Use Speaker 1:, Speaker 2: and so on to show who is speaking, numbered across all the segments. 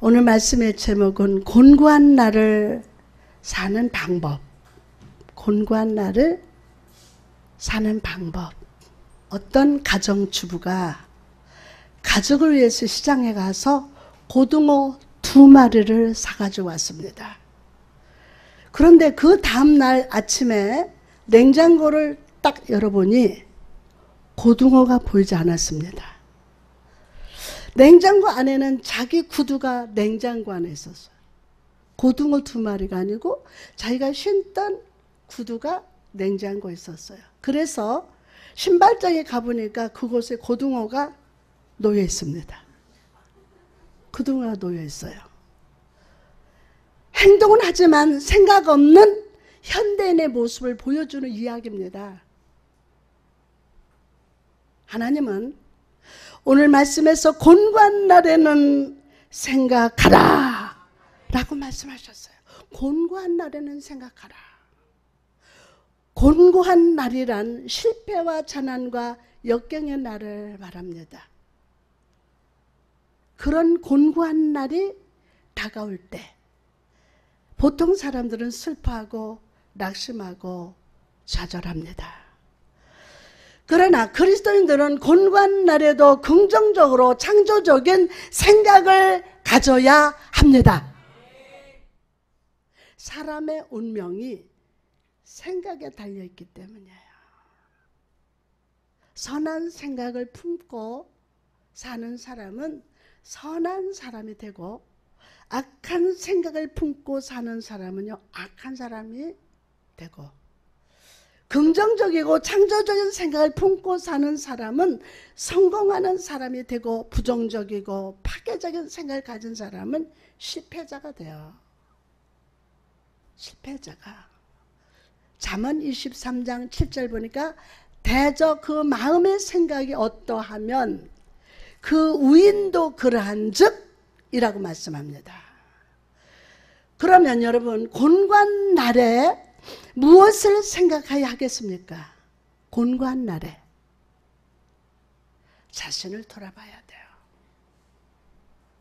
Speaker 1: 오늘 말씀의 제목은 곤고한 날을 사는 방법. 곤고한 날을 사는 방법. 어떤 가정주부가 가족을 위해서 시장에 가서 고등어 두 마리를 사가지고 왔습니다. 그런데 그 다음날 아침에 냉장고를 딱 열어보니 고등어가 보이지 않았습니다. 냉장고 안에는 자기 구두가 냉장고 안에 있었어요. 고등어 두 마리가 아니고 자기가 신던 구두가 냉장고에 있었어요. 그래서 신발장에 가보니까 그곳에 고등어가 놓여 있습니다. 고등어가 놓여 있어요. 행동은 하지만 생각 없는 현대인의 모습을 보여주는 이야기입니다. 하나님은 오늘 말씀에서 곤고한 날에는 생각하라 라고 말씀하셨어요. 곤고한 날에는 생각하라. 곤고한 날이란 실패와 자난과 역경의 날을 말합니다. 그런 곤고한 날이 다가올 때 보통 사람들은 슬퍼하고 낙심하고 좌절합니다. 그러나 그리스도인들은 곤고한 날에도 긍정적으로 창조적인 생각을 가져야 합니다. 사람의 운명이 생각에 달려있기 때문이에요. 선한 생각을 품고 사는 사람은 선한 사람이 되고 악한 생각을 품고 사는 사람은요, 악한 사람이 되고, 긍정적이고 창조적인 생각을 품고 사는 사람은 성공하는 사람이 되고, 부정적이고 파괴적인 생각을 가진 사람은 실패자가 돼요. 실패자가. 잠언 23장 7절 보니까 대저 그 마음의 생각이 어떠하면 그 우인도 그러한 즉 이라고 말씀합니다. 그러면 여러분 곤관 날에 무엇을 생각해야 하겠습니까? 곤관 날에 자신을 돌아봐야 돼요.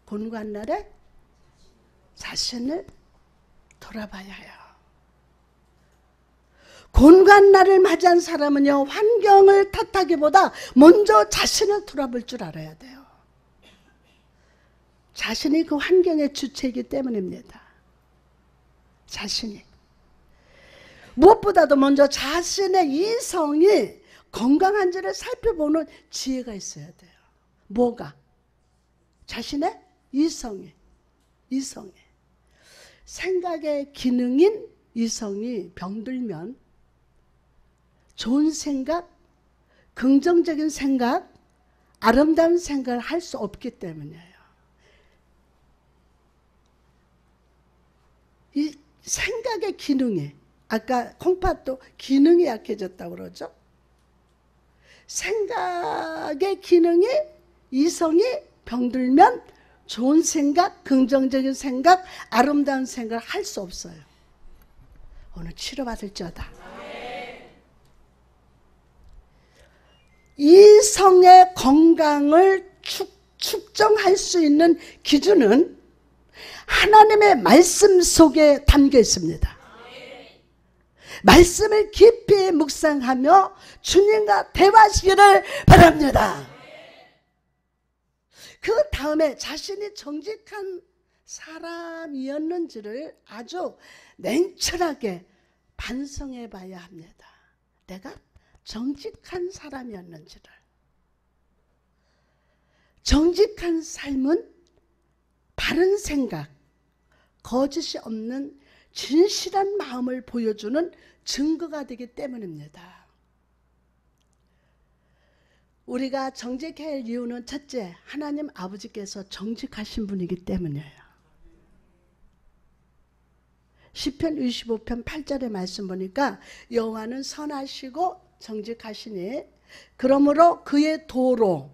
Speaker 1: 곤관 날에 자신을 돌아봐야 해요. 곤관 날을 맞이한 사람은요 환경을 탓하기보다 먼저 자신을 돌아볼 줄 알아야 돼요. 자신이 그 환경의 주체이기 때문입니다. 자신이. 무엇보다도 먼저 자신의 이성이 건강한지를 살펴보는 지혜가 있어야 돼요. 뭐가? 자신의 이성이. 이성이. 생각의 기능인 이성이 병들면 좋은 생각, 긍정적인 생각, 아름다운 생각을 할 수 없기 때문이에요. 이 생각의 기능에 아까 콩팥도 기능이 약해졌다고 그러죠. 생각의 기능이 이성이 병들면 좋은 생각, 긍정적인 생각, 아름다운 생각을 할 수 없어요. 오늘 치료받을지어다. 이성의 건강을 축, 측정할 수 있는 기준은 하나님의 말씀 속에 담겨 있습니다. 말씀을 깊이 묵상하며 주님과 대화하시기를 바랍니다. 그 다음에 자신이 정직한 사람이었는지를 아주 냉철하게 반성해 봐야 합니다. 내가 정직한 사람이었는지를. 정직한 삶은 바른 생각, 거짓이 없는 진실한 마음을 보여주는 증거가 되기 때문입니다. 우리가 정직해야 할 이유는 첫째, 하나님 아버지께서 정직하신 분이기 때문이에요. 10편 25편 8절의 말씀 보니까 여호와는 선하시고 정직하시니 그러므로 그의 도로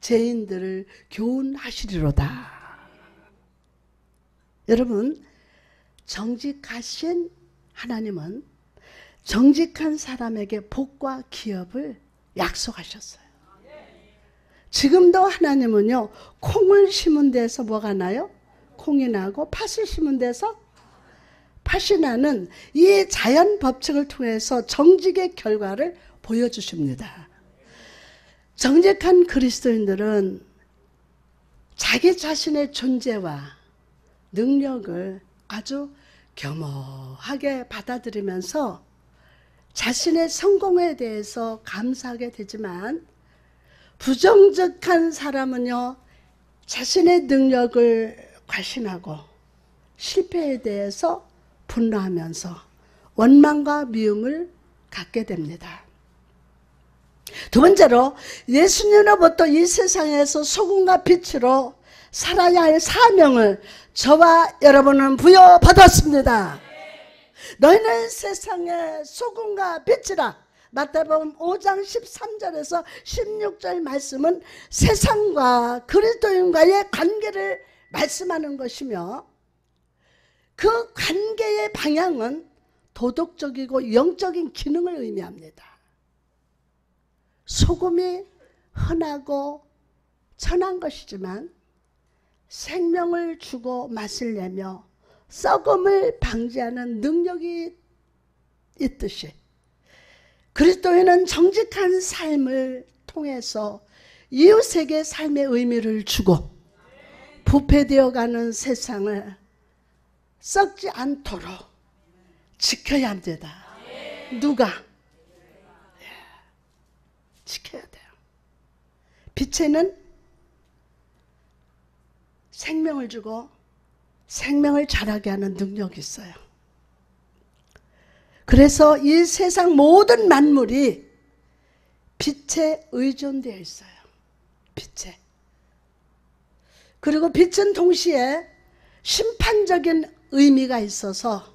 Speaker 1: 죄인들을 교훈하시리로다. 여러분, 정직하신 하나님은 정직한 사람에게 복과 기업을 약속하셨어요. 지금도 하나님은요, 콩을 심은 데서 뭐가 나요? 콩이 나고 팥을 심은 데서 팥이 나는 이 자연 법칙을 통해서 정직의 결과를 보여주십니다. 정직한 그리스도인들은 자기 자신의 존재와 능력을 아주 겸허하게 받아들이면서 자신의 성공에 대해서 감사하게 되지만 부정적한 사람은요 자신의 능력을 과신하고 실패에 대해서 분노하면서 원망과 미움을 갖게 됩니다. 두 번째로 예수님으로부터 이 세상에서 소금과 빛으로 살아야 할 사명을 저와 여러분은 부여받았습니다. 너희는 세상의 소금과 빛이라. 마태복음 5장 13절에서 16절 말씀은 세상과 그리스도인과의 관계를 말씀하는 것이며 그 관계의 방향은 도덕적이고 영적인 기능을 의미합니다. 소금이 흔하고 천한 것이지만 생명을 주고 맛을 내며 썩음을 방지하는 능력이 있듯이 그리스도인은 정직한 삶을 통해서 이웃에게 삶의 의미를 주고 부패되어가는 세상을 썩지 않도록 지켜야 합니다. 누가? 예, 지켜야 돼요. 빛에는 생명을 주고 생명을 자라게 하는 능력이 있어요. 그래서 이 세상 모든 만물이 빛에 의존되어 있어요. 빛에. 그리고 빛은 동시에 심판적인 의미가 있어서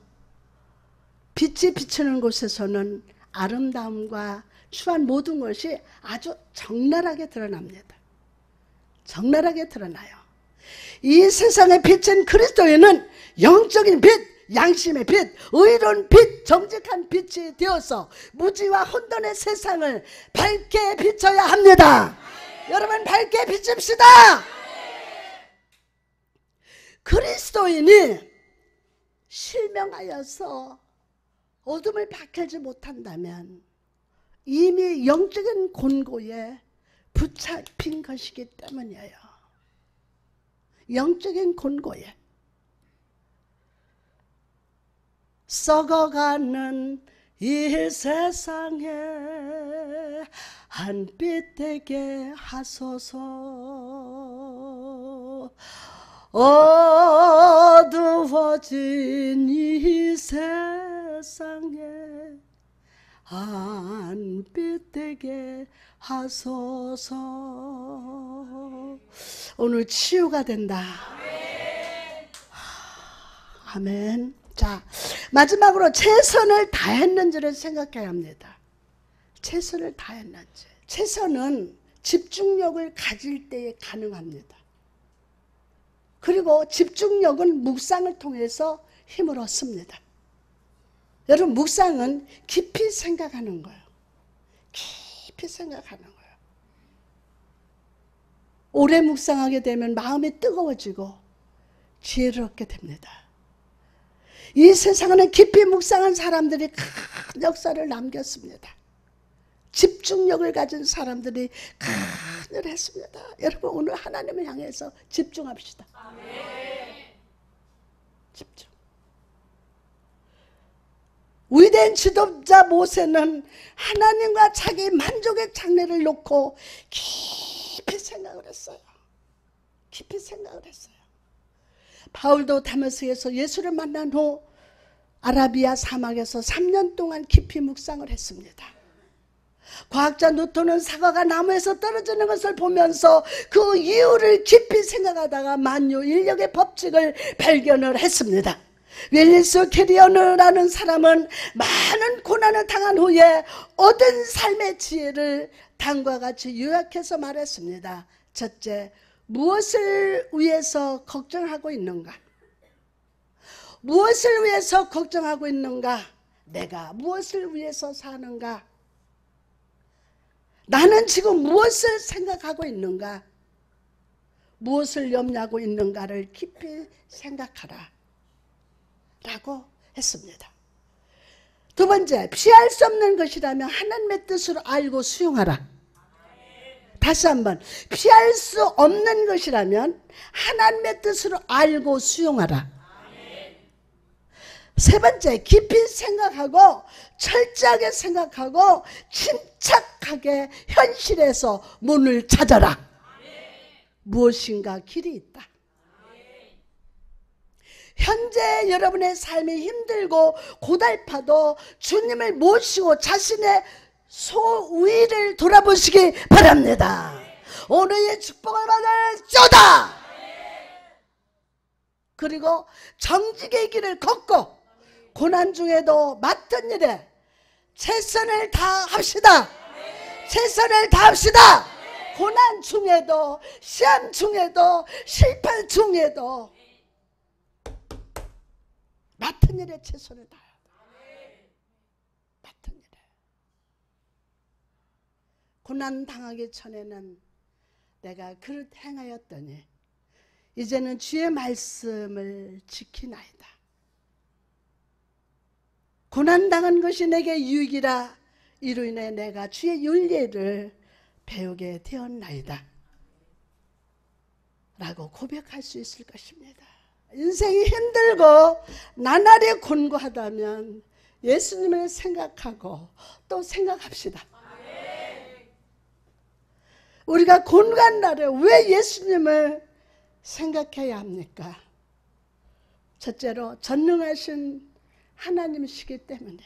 Speaker 1: 빛이 비치는 곳에서는 아름다움과 추한 모든 것이 아주 적나라하게 드러납니다. 적나라하게 드러나요. 이 세상의 빛은 그리스도에는 영적인 빛, 양심의 빛, 의로운 빛, 정직한 빛이 되어서 무지와 혼돈의 세상을 밝게 비춰야 합니다. 여러분 밝게 비춥시다. 그리스도인이 실명하여서 어둠을 박하지 못한다면 이미 영적인 곤고에 붙잡힌 것이기 때문이에요. 영적인 곤고에 썩어가는 이 세상에 한빛 되게 하소서. 어두워진 이 세상에 한빛 되게 하소서. 오늘 치유가 된다. 아멘. 자 마지막으로 최선을 다했는지를 생각해야 합니다. 최선을 다했는지. 최선은 집중력을 가질 때에 가능합니다. 그리고 집중력은 묵상을 통해서 힘을 얻습니다. 여러분 묵상은 깊이 생각하는 거예요. 깊이 생각하는 거예요. 오래 묵상하게 되면 마음이 뜨거워지고 지혜를 얻게 됩니다. 이 세상에는 깊이 묵상한 사람들이 큰 역사를 남겼습니다. 집중력을 가진 사람들이 큰일 했습니다. 여러분 오늘 하나님을 향해서 집중합시다. 집중. 위대한 지도자 모세는 하나님과 자기 만족의 장례를 놓고 깊이 생각을 했어요. 깊이 생각을 했어요. 바울도 다메섹에서 예수를 만난 후 아라비아 사막에서 3년 동안 깊이 묵상을 했습니다. 과학자 뉴턴은 사과가 나무에서 떨어지는 것을 보면서 그 이유를 깊이 생각하다가 만유 인력의 법칙을 발견을 했습니다. 윌리스 캐리어라는 사람은 많은 고난을 당한 후에 얻은 삶의 지혜를 다음과 같이 요약해서 말했습니다. 첫째, 무엇을 위해서 걱정하고 있는가? 무엇을 위해서 걱정하고 있는가? 내가 무엇을 위해서 사는가? 나는 지금 무엇을 생각하고 있는가? 무엇을 염려하고 있는가를 깊이 생각하라. 라고 했습니다. 두 번째, 피할 수 없는 것이라면 하나님의 뜻으로 알고 수용하라. 다시 한번, 피할 수 없는 것이라면 하나님의 뜻으로 알고 수용하라. 세 번째, 깊이 생각하고 철저하게 생각하고 침착하게 현실에서 문을 찾아라. 무엇인가 길이 있다. 현재 여러분의 삶이 힘들고 고달파도 주님을 모시고 자신의 소위를 돌아보시기 바랍니다. 오늘의 축복을 받을 쪼다! 그리고 정직의 길을 걷고 고난 중에도 맡은 일에 최선을 다합시다. 최선을 다합시다. 고난 중에도 시험 중에도 실패 중에도 맡은 일에 최선을 다해야 돼. 맡은 일에. 고난 당하기 전에는 내가 그릇 행하였더니 이제는 주의 말씀을 지키나이다. 고난 당한 것이 내게 유익이라 이로 인해 내가 주의 윤리를 배우게 되었나이다. 라고 고백할 수 있을 것입니다. 인생이 힘들고 나날이 곤고하다면 예수님을 생각하고 또 생각합시다. 우리가 곤고한 날에 왜 예수님을 생각해야 합니까? 첫째로 전능하신 하나님이시기 때문에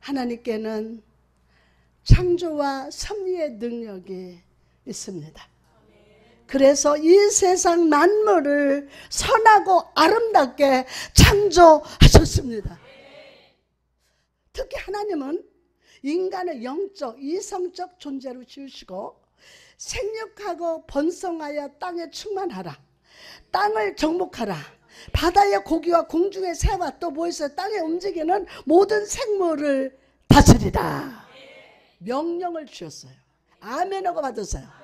Speaker 1: 하나님께는 창조와 섭리의 능력이 있습니다. 그래서 이 세상 만물을 선하고 아름답게 창조하셨습니다. 특히 하나님은 인간을 영적, 이성적 존재로 지으시고 생육하고 번성하여 땅에 충만하라. 땅을 정복하라. 바다의 고기와 공중의 새와 또 뭐있어요? 땅에 움직이는 모든 생물을 다스리라. 명령을 주셨어요. 아멘하고 받으세요.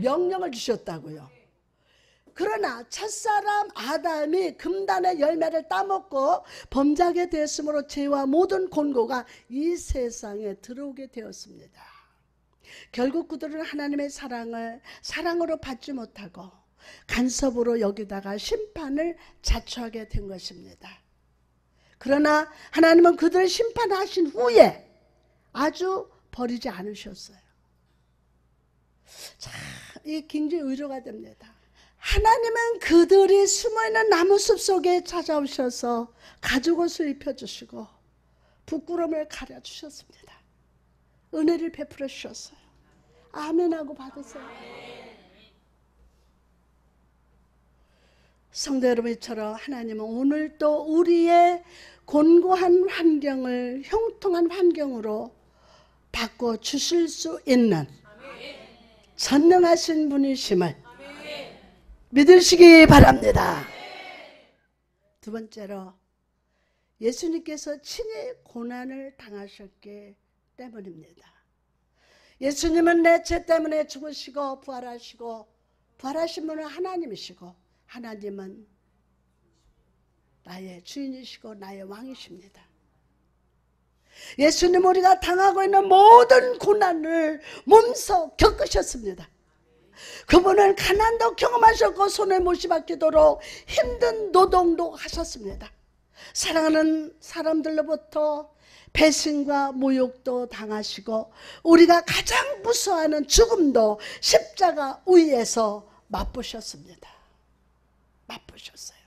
Speaker 1: 명령을 주셨다고요. 그러나 첫사람 아담이 금단의 열매를 따먹고 범죄하게 되었으므로 죄와 모든 곤고가 이 세상에 들어오게 되었습니다. 결국 그들은 하나님의 사랑을 사랑으로 받지 못하고 간섭으로 여기다가 심판을 자초하게 된 것입니다. 그러나 하나님은 그들을 심판하신 후에 아주 버리지 않으셨어요. 자, 이 굉장히 의료가 됩니다. 하나님은 그들이 숨어있는 나무숲 속에 찾아오셔서 가죽옷을 입혀주시고 부끄러움을 가려주셨습니다. 은혜를 베풀어 주셨어요. 아멘하고 받으세요. 성도 여러분처럼 하나님은 오늘 또 우리의 곤고한 환경을 형통한 환경으로 바꿔 주실 수 있는 전능하신 분이심을 믿으시기 바랍니다. 두 번째로 예수님께서 친히 고난을 당하셨기 때문입니다. 예수님은 내 죄 때문에 죽으시고 부활하시고 부활하신 분은 하나님이시고 하나님은 나의 주인이시고 나의 왕이십니다. 예수님 우리가 당하고 있는 모든 고난을 몸소 겪으셨습니다. 그분은 가난도 경험하셨고 손을 못시받기도록 힘든 노동도 하셨습니다. 사랑하는 사람들로부터 배신과 모욕도 당하시고 우리가 가장 무서워하는 죽음도 십자가 위에서 맛보셨습니다. 맛보셨어요.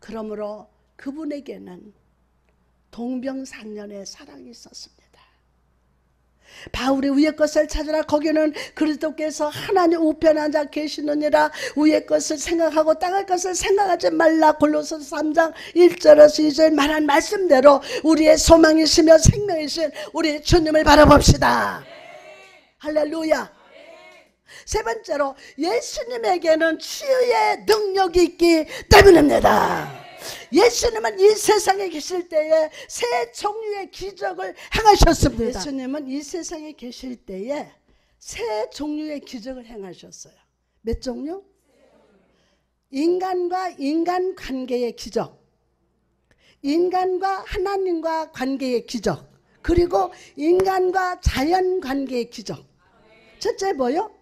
Speaker 1: 그러므로 그분에게는 동병상련의 사랑이 있었습니다. 바울이 위의 것을 찾으라. 거기는 그리스도께서 하나님 우편 앉아 계시느니라. 위의 것을 생각하고 땅의 것을 생각하지 말라. 골로서 3장 1절에서 2절 말한 말씀대로 우리의 소망이시며 생명이신 우리 주님을 바라봅시다. 할렐루야. 세 번째로 예수님에게는 치유의 능력이 있기 때문입니다 예수님은 이 세상에 계실 때에 세 종류의 기적을 행하셨습니다. 예수님은 이 세상에 계실 때에 세 종류의 기적을 행하셨어요. 몇 종류? 인간과 인간 관계의 기적, 인간과 하나님과 관계의 기적, 그리고 인간과 자연 관계의 기적. 첫째 뭐요?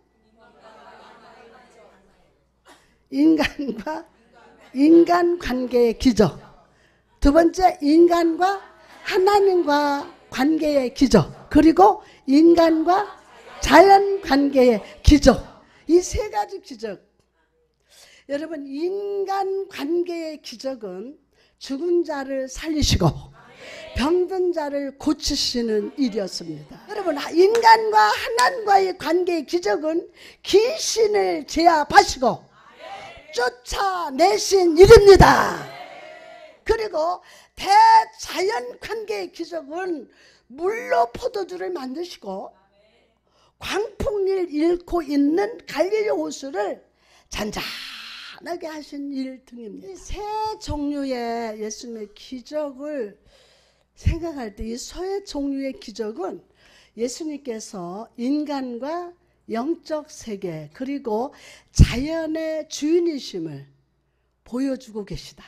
Speaker 1: 인간과 인간 관계의 기적. 두 번째 인간과 하나님과 관계의 기적. 그리고 인간과 자연 관계의 기적. 이 세 가지 기적. 여러분 인간 관계의 기적은 죽은 자를 살리시고 병든 자를 고치시는 일이었습니다. 여러분 인간과 하나님과의 관계의 기적은 귀신을 제압하시고 쫓아내신 일입니다. 그리고 대자연 관계의 기적은 물로 포도주를 만드시고 광풍을 잃고 있는 갈릴리 호수를 잔잔하게 하신 일 등입니다. 이 세 종류의 예수님의 기적을 생각할 때 이 세 종류의 기적은 예수님께서 인간과 영적 세계 그리고 자연의 주인이심을 보여주고 계시다.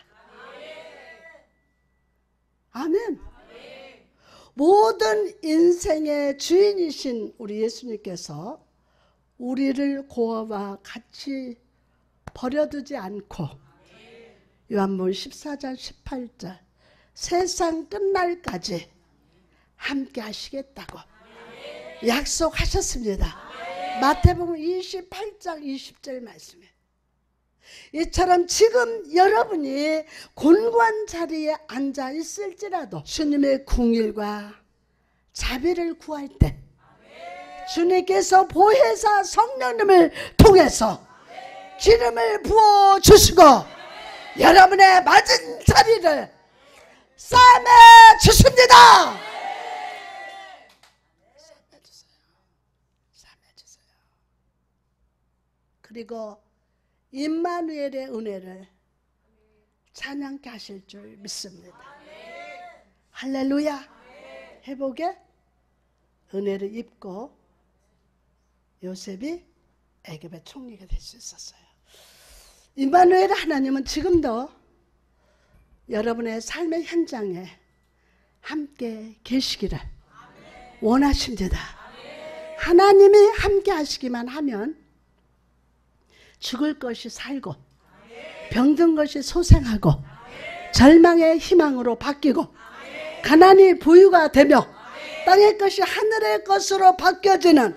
Speaker 1: 아멘. 모든 인생의 주인이신 우리 예수님께서 우리를 고아와 같이 버려두지 않고 요한복음 14장 18절 세상 끝날까지 함께 하시겠다고 약속하셨습니다. 마태복음 28장 20절 말씀에 이처럼 지금 여러분이 곤고한 자리에 앉아 있을지라도 주님의 궁일과 자비를 구할 때 주님께서 보혜사 성령님을 통해서 기름을 부어 주시고 여러분의 맞은 자리를 싸매 주십니다. 그리고 임마누엘의 은혜를 찬양케 하실 줄 믿습니다. 할렐루야. 회복의 은혜를 입고 요셉이 애굽의 총리가 될 수 있었어요. 임마누엘 하나님은 지금도 여러분의 삶의 현장에 함께 계시기를 원하십니다. 하나님이 함께 하시기만 하면 죽을 것이 살고 병든 것이 소생하고 절망의 희망으로 바뀌고 가난이 부유가 되며 땅의 것이 하늘의 것으로 바뀌어지는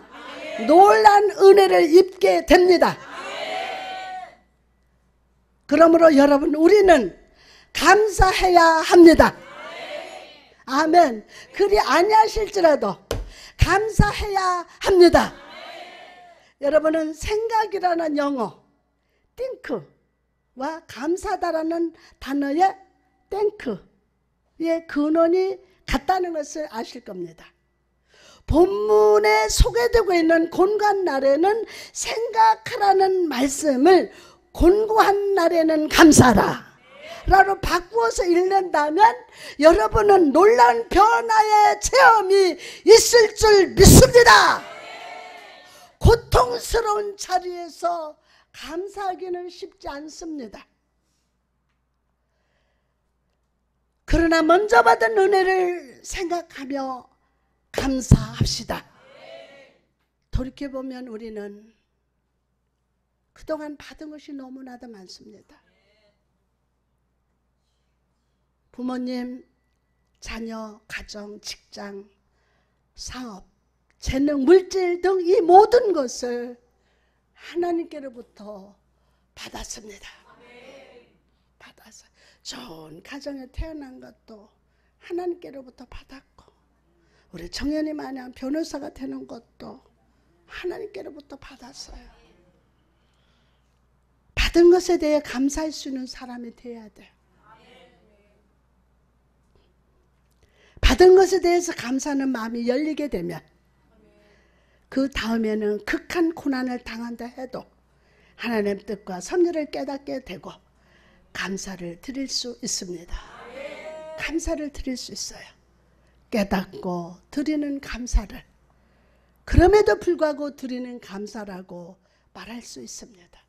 Speaker 1: 놀란 은혜를 입게 됩니다. 그러므로 여러분 우리는 감사해야 합니다. 아멘. 그리 아니하실지라도 감사해야 합니다. 여러분은 생각이라는 영어 think와 감사다라는 단어의 think의 근원이 같다는 것을 아실 겁니다. 본문에 소개되고 있는 곤고한 날에는 생각하라는 말씀을 곤고한 날에는 감사라 라로 바꾸어서 읽는다면 여러분은 놀라운 변화의 체험이 있을 줄 믿습니다. 고통스러운 자리에서 감사하기는 쉽지 않습니다. 그러나 먼저 받은 은혜를 생각하며 감사합시다. 돌이켜보면 우리는 그동안 받은 것이 너무나도 많습니다. 부모님, 자녀, 가정, 직장, 사업, 재능, 물질 등 이 모든 것을 하나님께로부터 받았습니다. 받아서 좋은 가정에 태어난 것도 하나님께로부터 받았고 우리 청년이 마냥 변호사가 되는 것도 하나님께로부터 받았어요. 받은 것에 대해 감사할 수 있는 사람이 돼야 돼. 받은 것에 대해서 감사하는 마음이 열리게 되면 그 다음에는 극한 고난을 당한다 해도 하나님 뜻과 섭리를 깨닫게 되고 감사를 드릴 수 있습니다. 감사를 드릴 수 있어요. 깨닫고 드리는 감사를 그럼에도 불구하고 드리는 감사라고 말할 수 있습니다.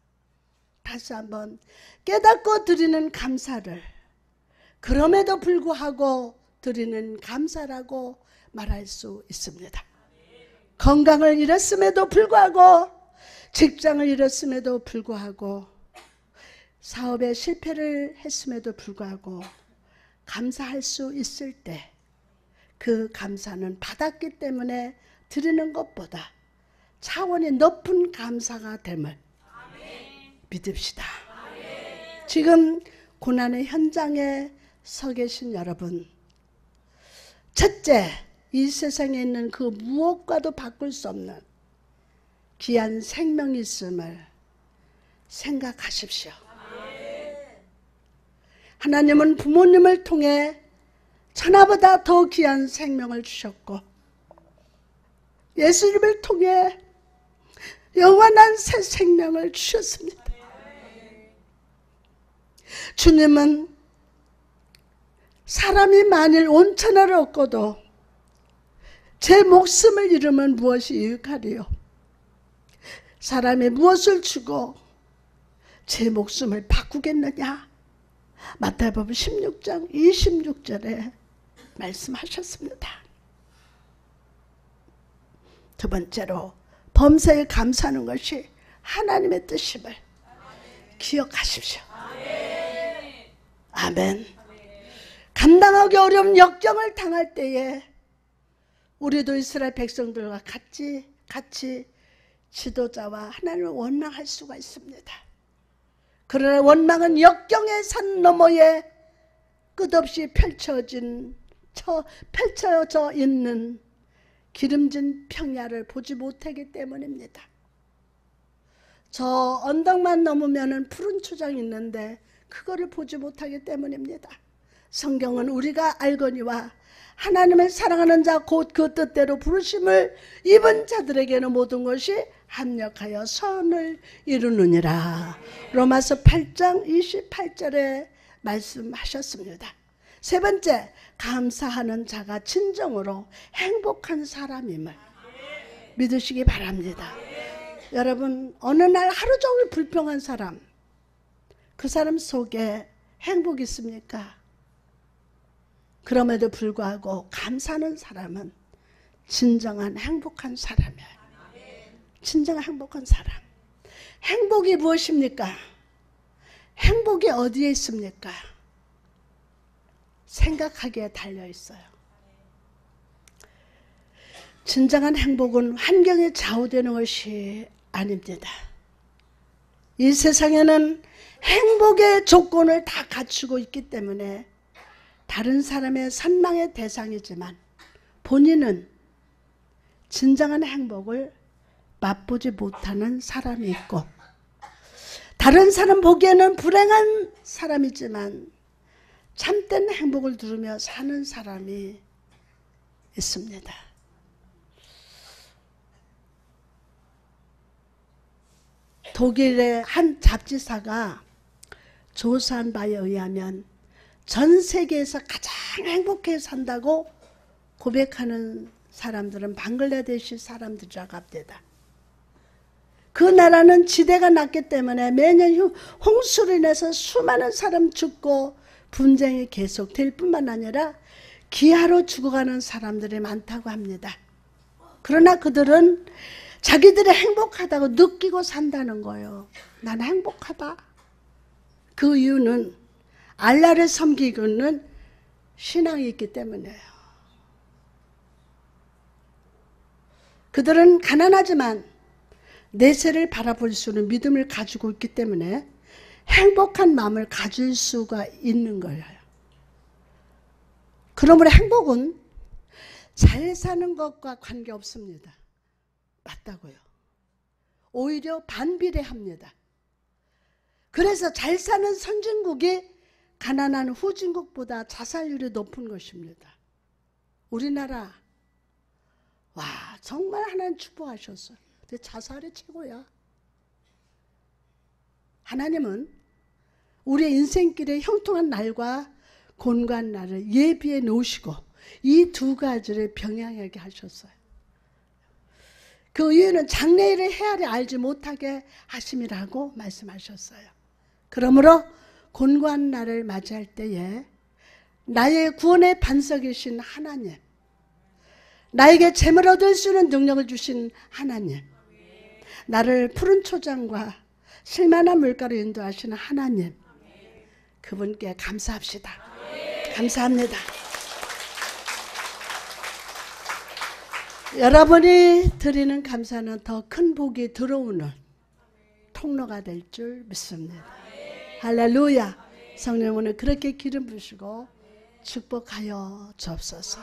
Speaker 1: 다시 한번 깨닫고 드리는 감사를 그럼에도 불구하고 드리는 감사라고 말할 수 있습니다. 건강을 잃었음에도 불구하고 직장을 잃었음에도 불구하고 사업에 실패를 했음에도 불구하고 감사할 수 있을 때 그 감사는 받았기 때문에 드리는 것보다 차원이 높은 감사가 됨을 믿읍시다. 지금 고난의 현장에 서 계신 여러분, 첫째, 이 세상에 있는 그 무엇과도 바꿀 수 없는 귀한 생명이 있음을 생각하십시오. 하나님은 부모님을 통해 천하보다 더 귀한 생명을 주셨고 예수님을 통해 영원한 새 생명을 주셨습니다. 주님은 사람이 만일 온천을 얻고도 제 목숨을 잃으면 무엇이 유익하리요? 사람이 무엇을 주고 제 목숨을 바꾸겠느냐? 마태복음 16장 26절에 말씀하셨습니다. 두 번째로 범사에 감사하는 것이 하나님의 뜻임을 기억하십시오. 아멘. 감당하기 어려운 역경을 당할 때에 우리도 이스라엘 백성들과 같이 같이 지도자와 하나님을 원망할 수가 있습니다. 그러나 원망은 역경의 산 너머에 끝없이 펼쳐진 펼쳐져 있는 기름진 평야를 보지 못하기 때문입니다. 저 언덕만 넘으면 푸른 초장이 있는데 그거를 보지 못하기 때문입니다. 성경은 우리가 알거니와 하나님을 사랑하는 자 곧 그 뜻대로 부르심을 입은 자들에게는 모든 것이 합력하여 선을 이루느니라. 로마서 8장 28절에 말씀하셨습니다. 세 번째, 감사하는 자가 진정으로 행복한 사람임을 믿으시기 바랍니다. 여러분, 어느 날 하루 종일 불평한 사람, 그 사람 속에 행복 있습니까? 그럼에도 불구하고 감사하는 사람은 진정한 행복한 사람이에요. 진정한 행복한 사람. 행복이 무엇입니까? 행복이 어디에 있습니까? 생각하기에 달려 있어요. 진정한 행복은 환경에 좌우되는 것이 아닙니다. 이 세상에는 행복의 조건을 다 갖추고 있기 때문에 다른 사람의 선망의 대상이지만 본인은 진정한 행복을 맛보지 못하는 사람이 있고 다른 사람 보기에는 불행한 사람이지만 참된 행복을 누르며 사는 사람이 있습니다. 독일의 한 잡지사가 조사한 바에 의하면 전 세계에서 가장 행복해 산다고 고백하는 사람들은 방글라데시 사람들이라고 합니다. 그 나라는 지대가 낮기 때문에 매년 홍수로 인해서 수많은 사람 죽고 분쟁이 계속될 뿐만 아니라 기아로 죽어가는 사람들이 많다고 합니다. 그러나 그들은 자기들이 행복하다고 느끼고 산다는 거예요. 난 행복하다. 그 이유는 알라를 섬기고 는 신앙이 있기 때문이에요. 그들은 가난하지만 내세를 바라볼 수 있는 믿음을 가지고 있기 때문에 행복한 마음을 가질 수가 있는 거예요. 그러므로 행복은 잘 사는 것과 관계없습니다. 맞다고요. 오히려 반비례합니다. 그래서 잘 사는 선진국이 가난한 후진국보다 자살률이 높은 것입니다. 우리나라 와 정말 하나님 축복하셨어요. 근데 자살이 최고야. 하나님은 우리의 인생길에 형통한 날과 곤고한 날을 예비해 놓으시고 이 두 가지를 병행하게 하셨어요. 그 이유는 장래일을 헤아려 알지 못하게 하심이라고 말씀하셨어요. 그러므로 곤고한 날을 맞이할 때에 나의 구원의 반석이신 하나님, 나에게 재물 얻을 수 있는 능력을 주신 하나님, 나를 푸른 초장과 실만한 물가로 인도하시는 하나님, 그분께 감사합시다. 감사합니다. 여러분이 드리는 감사는 더 큰 복이 들어오는 통로가 될 줄 믿습니다. 할렐루야. 성령 오늘 그렇게 기름 부시고 축복하여 주옵소서.